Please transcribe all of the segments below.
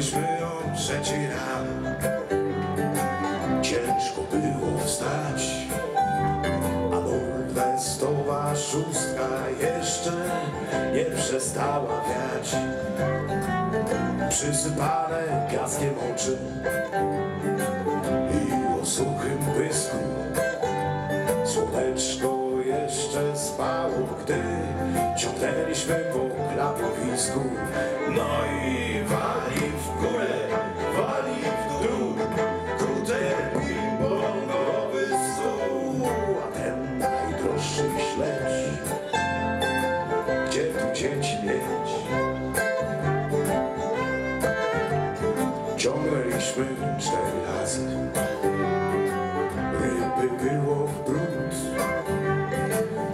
Weszliśmy o trzeciej rano. Ciężko było wstać. A norwestowa szóstka jeszcze nie przestała wiać. Przysypane piaskiem oczy I o suchym pysku. Słoneczko jeszcze spało, gdy ciągnęliśmy po klapowisku. No i Cztery razy, ryby było w brud.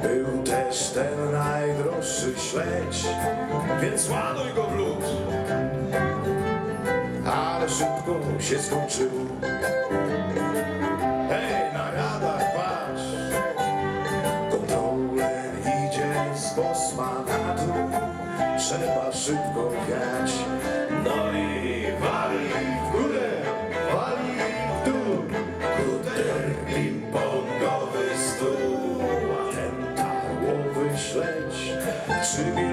Był też ten najdroższy śledź, więc ładuj go w lód. Ale szybko się skończyło. Hej, na radar patrz, kontroler idzie z kosmonatu. Trzeba szybko wiać, no i wali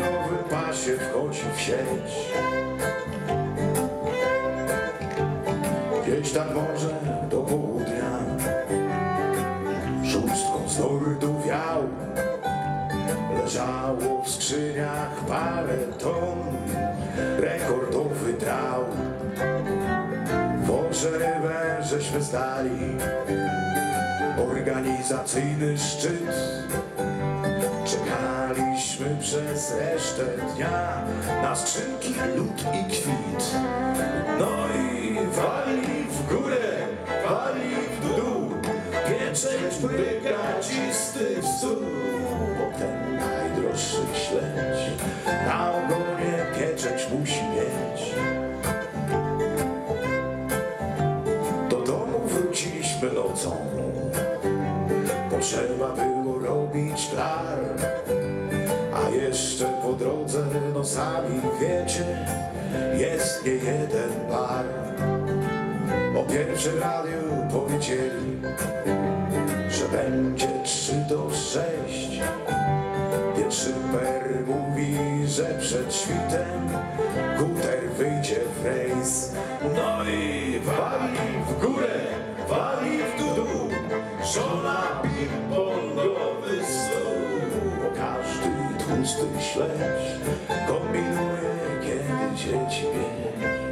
trzymilowy pasie wchodzi w sieć. Gdzieś tam może do południa szóstką z nordu wiał. Leżało w skrzyniach parę ton, rekordowy trał. Worze rybę żeśmy zdali, organizacyjny szczyt. Przez resztę dnia na skrzynki, lód i kwit. No i wali w górę, wali w dół, pieczęć brygacisty w stół. Bo ten najdroższy śledź na ogonie pieczęć musi mieć. Do domu wróciliśmy nocą. Potrzeba było robić klar. Jeszcze po drodze, no sami wiecie, jest nie jeden bar. O pierwszym radiu powiedzieli, że będzie trzy do sześć. Więc szyper mówi, że przed świtem kuter wyjdzie w rejs. No i wali w górę, wali w dół, żona pustym śledź Kombinuję, kiedy dzieci biegnie